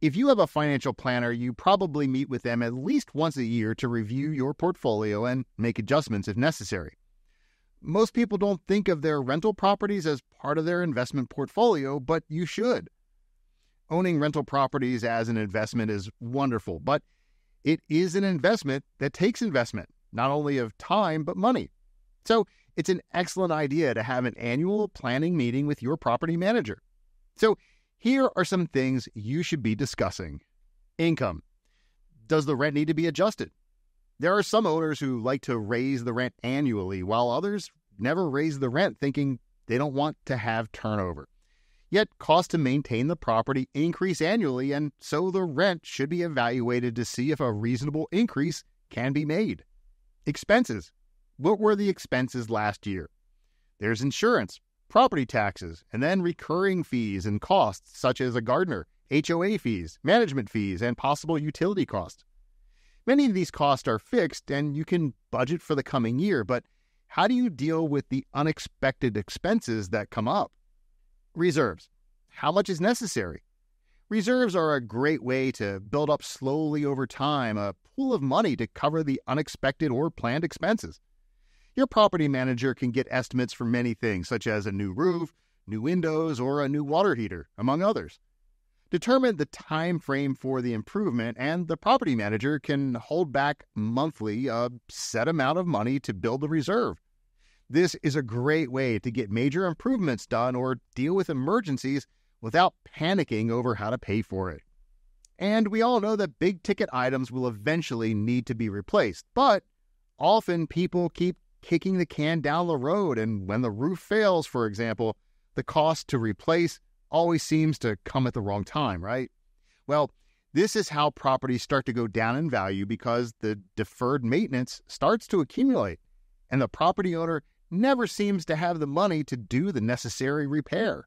If you have a financial planner, you probably meet with them at least once a year to review your portfolio and make adjustments if necessary. Most people don't think of their rental properties as part of their investment portfolio, but you should. Owning rental properties as an investment is wonderful, but it is an investment that takes investment, not only of time, but money. So it's an excellent idea to have an annual planning meeting with your property manager. So here are some things you should be discussing income. Does the rent need to be adjusted? There are some owners who like to raise the rent annually, while others never raise the rent thinking they don't want to have turnover. Yet costs to maintain the property increase annually, and so the rent should be evaluated to see if a reasonable increase can be made. Expenses. What were the expenses last year? There's insurance, property taxes, and then recurring fees and costs such as a gardener, HOA fees, management fees, and possible utility costs. Many of these costs are fixed and you can budget for the coming year, but how do you deal with the unexpected expenses that come up? Reserves. How much is necessary? Reserves are a great way to build up slowly over time a pool of money to cover the unexpected or planned expenses. Your property manager can get estimates for many things, such as a new roof, new windows, or a new water heater, among others. Determine the time frame for the improvement, and the property manager can hold back monthly a set amount of money to build the reserve. This is a great way to get major improvements done or deal with emergencies without panicking over how to pay for it. And we all know that big ticket items will eventually need to be replaced, but often people keep kicking the can down the road, and when the roof fails, for example, the cost to replace always seems to come at the wrong time, right? Well, this is how properties start to go down in value because the deferred maintenance starts to accumulate, and the property owner never seems to have the money to do the necessary repair.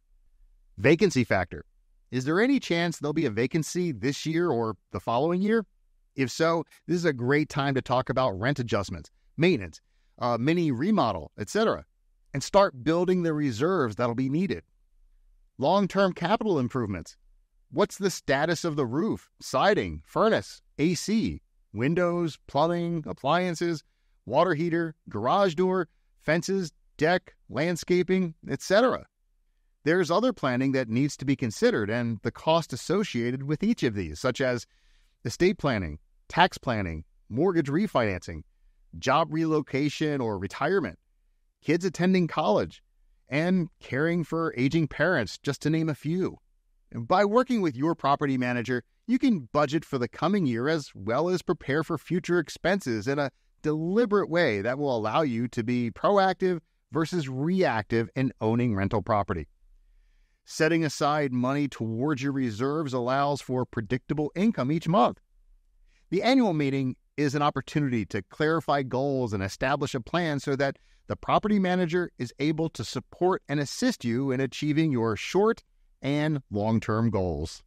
Vacancy factor. Is there any chance there'll be a vacancy this year or the following year? If so, this is a great time to talk about rent adjustments, maintenance, uh, mini remodel, etc., and start building the reserves that'll be needed long term capital improvements. What's the status of the roof, siding, furnace, AC, windows, plumbing, appliances, water heater, garage door, fences, deck, landscaping, etc.? There's other planning that needs to be considered and the cost associated with each of these, such as estate planning, tax planning, mortgage refinancing, job relocation or retirement, kids attending college, and caring for aging parents, just to name a few. By working with your property manager, you can budget for the coming year as well as prepare for future expenses in a deliberate way that will allow you to be proactive versus reactive in owning rental property. Setting aside money towards your reserves allows for predictable income each month. The annual meeting is an opportunity to clarify goals and establish a plan so that the property manager is able to support and assist you in achieving your short and long term goals.